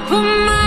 I put my